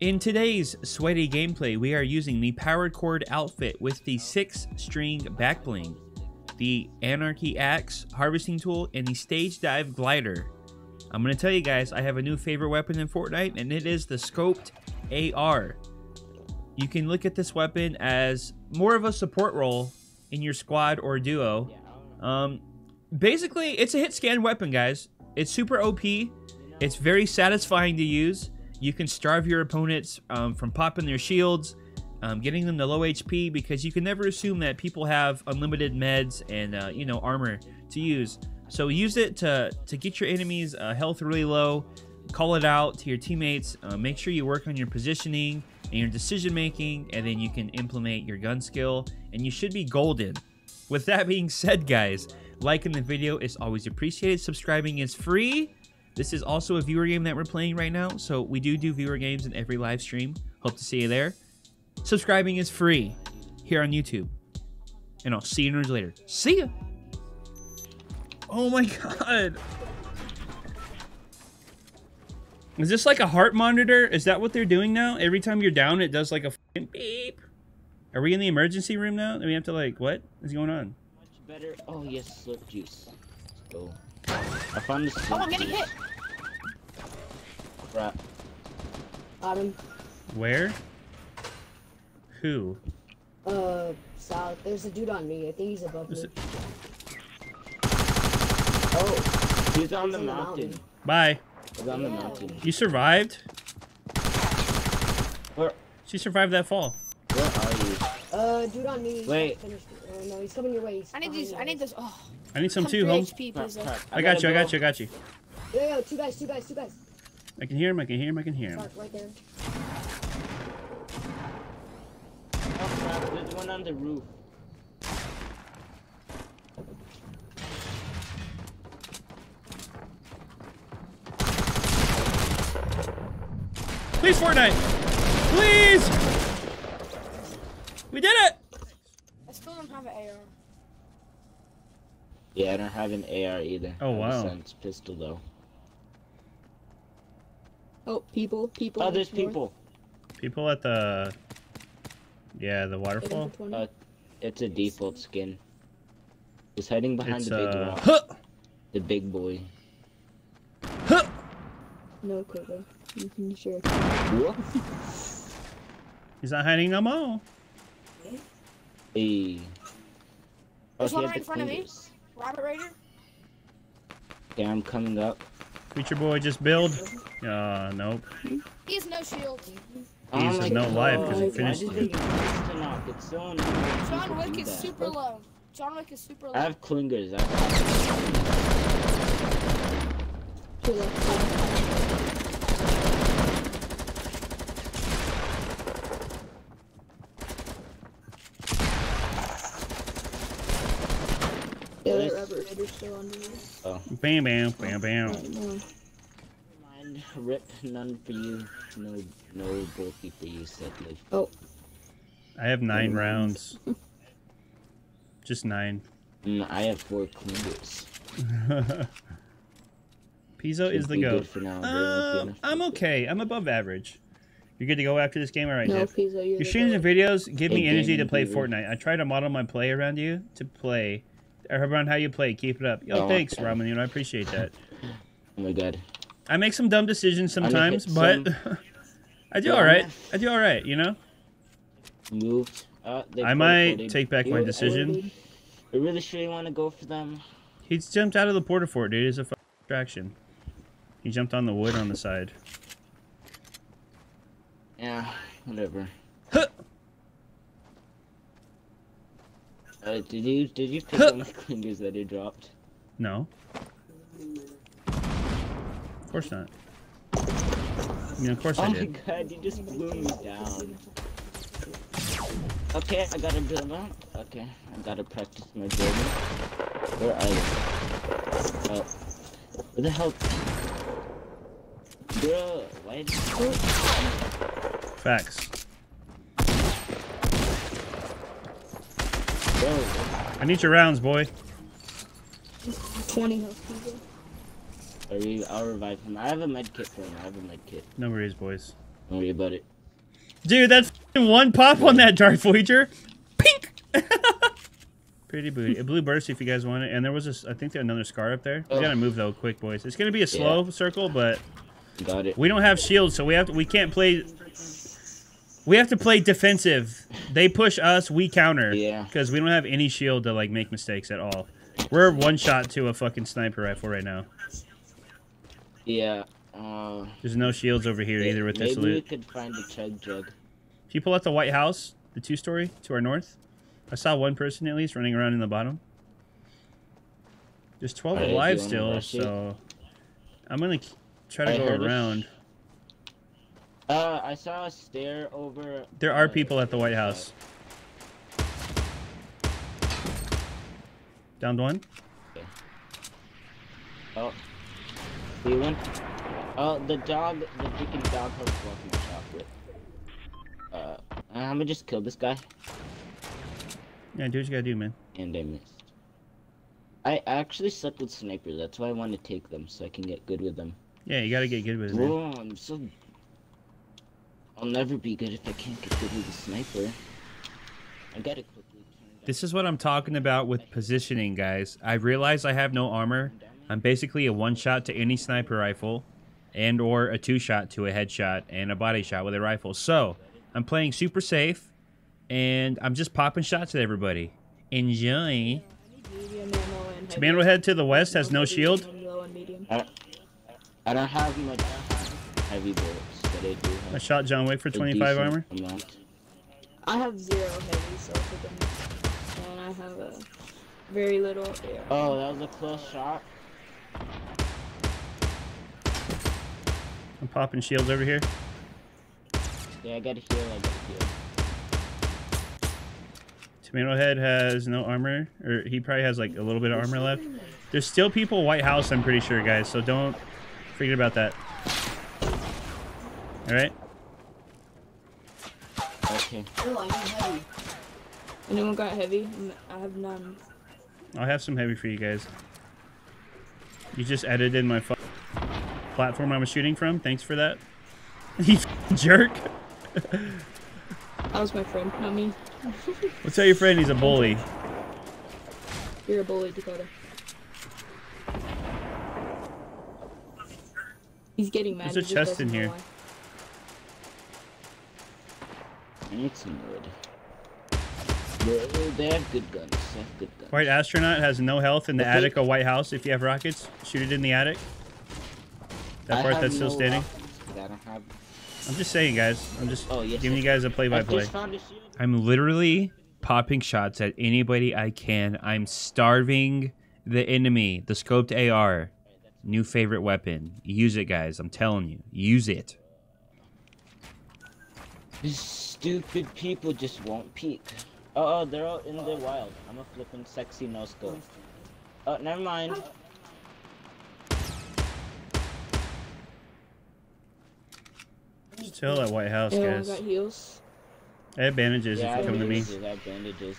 In today's sweaty gameplay, we are using the Power Chord outfit with the 6-string back bling, the Anarchy Axe harvesting tool, and the Stage Dive glider. I'm going to tell you guys, I have a new favorite weapon in Fortnite, and it is the Scoped AR. You can look at this weapon as more of a support role in your squad or duo. Um, basically, it's a hit scan weapon, guys. It's super OP. It's very satisfying to use. You can starve your opponents um, from popping their shields, um, getting them to low HP because you can never assume that people have unlimited meds and uh, you know armor to use. So use it to to get your enemies' uh, health really low. Call it out to your teammates. Uh, make sure you work on your positioning and your decision making, and then you can implement your gun skill, and you should be golden. With that being said, guys, liking the video is always appreciated. Subscribing is free. This is also a viewer game that we're playing right now, so we do do viewer games in every live stream. Hope to see you there. Subscribing is free here on YouTube. And I'll see you in later. See ya! Oh my god! Is this like a heart monitor? Is that what they're doing now? Every time you're down, it does like a beep. Are we in the emergency room now? Do we have to like, what is going on? Much better. Oh yes, slurp juice. Let's go. I found the slurp Oh, I'm getting juice. hit. Crap. Got him. Where? Who? Uh, south. There's a dude on me. I think he's above Is me. it- Oh, he's on He's the on the mountain. mountain. Bye. He's on the Yeah. mountain. You survived? Where? She survived that fall. Where are you? Uh, dude on me. Wait. Finished. Uh, no, he's coming your way. He's I need behind these. you I need this. Oh, I need some come too, for Holmes. HP, please. I got gotta you, I got you, I got you. Yo, yo, two guys, two guys, two guys. I can hear him, I can hear him, I can hear him. Right there. Oh crap, there's one on the roof. Please, Fortnite! Please! We did it! I still don't have an AR. Yeah, I don't have an AR either. Oh, I have wow. Sense pistol though. Oh, people, people. Oh, there's north. people. People at the... Yeah, the waterfall? Uh, it's a default skin. He's hiding behind It's, the big uh... rock. Huh! The big boy. Huh! No quiver. Mm-hmm, sure. What? He's not hiding no more. Hey. Oh, There's he one has right the in front of me. fingers. Rabbit Raider. Okay, I'm coming up. Creature boy just build. Uh, nope. He has no shield. Oh He's my no life 'cause he God, finished Why did they use to knock? It's so John Wick do is that. super low. John Wick is super low. I have clingers. I have... To the Yeah, that Nice. Rabbit Raider's still under me. Oh. Bam, bam, bam, bam. Right now. Mind, rip, none for you. No, no bulky for you, sadly. Oh, I have nine rounds. Just nine. Mm, I have four clingers. Pizo Should is the goat. for now. They Um, I'm okay. I'm above average. You're good to go after this game? Alright, no, Jeff. Pizo, you're Your the streams and videos give me energy to play. Fortnite. I try to model my play around you to play. Around how you play. Keep it up. Yo, Oh, thanks, okay. Ramen. You know, I appreciate that. Oh my god. I make some dumb decisions sometimes, but I do Yeah, alright. I'm- do alright, you know? Moved. Uh, I might take back You my decision. You really sure you want to go for them? He's jumped out of the Port-a-Fort, dude. It's a f- distraction. He jumped on the wood on the side. Yeah, whatever. Huh. Uh, did you did you pick up my clingers that he dropped? No. Of course not. I mean, of course Oh I my god, you just blew me down. Okay, I gotta build up. Okay, I gotta practice my building. Where are you? Oh, where the hell? Bro, why did you... Facts. I need your rounds, boy. 20 health, Pizo. are you, I'll revive him. I have a med kit for him. I have a med kit. No worries, boys. Don't worry about it. Dude, that's one pop on that Dark Voyager. Pink. Pretty booty. A blue burst if you guys want it. And there was this, I think there's another scar up there. We Oh. gotta move though, quick boys. It's gonna be a slow circle, but Got it. we don't have shields, so we have to, we can't play. We have to play defensive. They push us, we counter. Yeah. Because we don't have any shield to like make mistakes at all. We're one shot to a fucking sniper rifle right now. Yeah. Uh, There's no shields over here either with this maybe this we could find a chug jug. If you pull out the White House, the two story to our north, I saw one person at least running around in the bottom. There's 12 Alright, alive still, so I'm gonna try to I go around. Uh, I saw a stair over. There are uh, people at the White House. Downed one. Oh. See one? Oh, the dog, the freaking dog has blocking chocolate. Uh, I'm gonna just kill this guy, Yeah, do what you gotta do, man. and I missed. I actually suck with snipers. That's why I want to take them so I can get good with them. Yeah, you gotta get good with them. Whoa, I'm so. I'll never be good if I can't get good with a sniper. I gotta quickly. This is what I'm talking about with positioning, guys. I realize I have no armor. I'm basically a one shot to any sniper rifle, and or a two shot to a headshot and a body shot with a rifle. So I'm playing super safe, and I'm just popping shots at everybody. Enjoy. Medium and heavy. Tomato head to the west has no shield. low and medium. I, I don't have much heavy bullets, but I do have. I shot John Wick for 25 armor. Amount. I have zero heavy, so if we can, and I have a very little air. Oh, that was a close shot. I'm popping shields over here. Yeah, I gotta heal. I gotta heal. Tomato head has no armor, or he probably has like a little bit of armor left. There's still people White House, I'm pretty sure, guys. So don't forget about that. All right. Okay. Oh, I need heavy. Anyone got heavy? I have none. I'll have some heavy for you guys. You just edited my fu- platform I was shooting from. Thanks for that. You jerk. That was my friend, not me. Well, tell your friend he's a bully. You're a bully, Dakota. He's getting mad. There's a chest in here. why. I need some wood. They- They have good guns. They have good guns. White astronaut has no health in the Okay. attic of White House. If you have rockets, shoot it in the attic. That I part have that's still standing. Have... I'm just saying, guys. I'm just Oh, yes, giving yes. you guys a play-by-play. just found a shield. I'm literally popping shots at anybody I can. I'm starving the enemy. The scoped AR, new favorite weapon. Use it, guys. I'm telling you, use it. These stupid people just won't peek. Oh, oh, they're all in the wild. I'm a flippin' sexy no scope. Oh, uh, never mind. Still at White House, Anyone guys. got heals? I have bandages Yeah, if you come to me. I have bandages.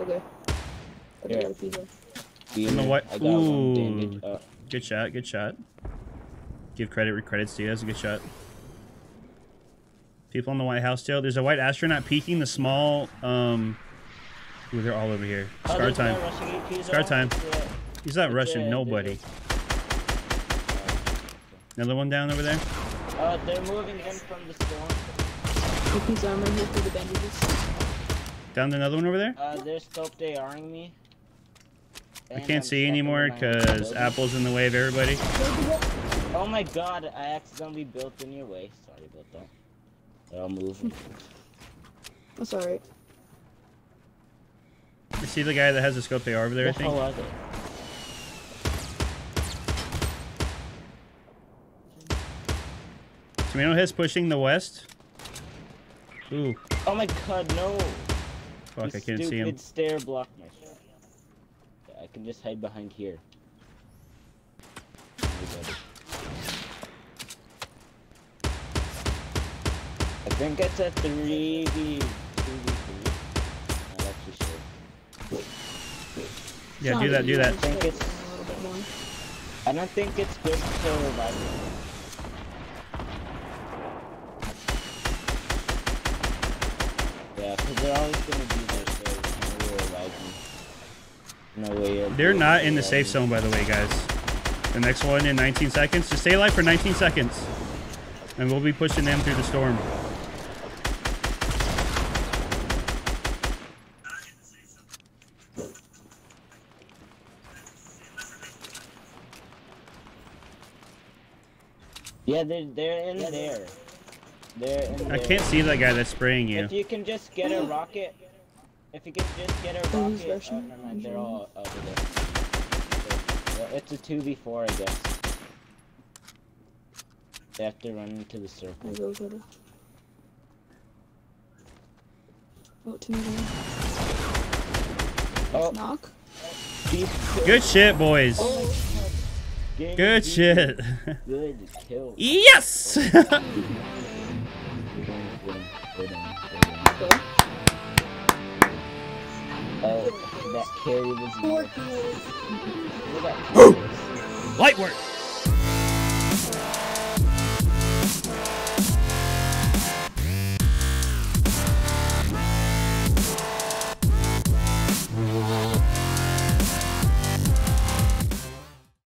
Okay. I Yeah. got a. In the white- I got Ooh. bandage. Oh, Good shot. Good shot. Give credit where credit's due. That's a good shot. People in the White House still. There's a white astronaut peeking the small. Um. Ooh, they're all over here. Oh, Scar there's a guy time. rushing you, Scar time. Yeah. He's not It's rushing a- nobody. Another one down over there. Uh, they're moving in from the storm. Take these armor here for the bandages. Down another one over there. Uh, they're scoped ARing me. I And I'm can't see anymore under my own because. Apple's in the way of everybody. Oh my god, I accidentally built in your way. Sorry about that. I'll move. That's alright. You see the guy that has the scope AR over there, I What the hell think? are they? Tomato Head's pushing the west. Ooh, Oh my god, no! fuck, I can't see him. stupid stair blocked my shot. I can just hide behind here. Everybody. I think it's a 3v 2v3. Not actually sure. Yeah, do that, do that. I think it's- A little bit more. I don't think it's good to revive. Yeah, because they're always gonna be there, so no way lagging. No way. They're not in the safe zone, by the way, guys. The next one in 19 seconds. Just stay alive for 19 seconds. And we'll be pushing them through the storm. Yeah, they're they're in there. They're in there. I can't see that guy that's spraying you. If you can just get a rocket, if you can just get a Oh, rocket, oh, rushing. never mind, they're all over there. Well, it's a two v four, I guess. They have to run into the I circle. go for the. Oh, tomato. Oh, Knock. Good shit, boys. Good, Good shit. Good kill. yes! Oh, that carry was. Four nuts. kills. Look at that. Light work.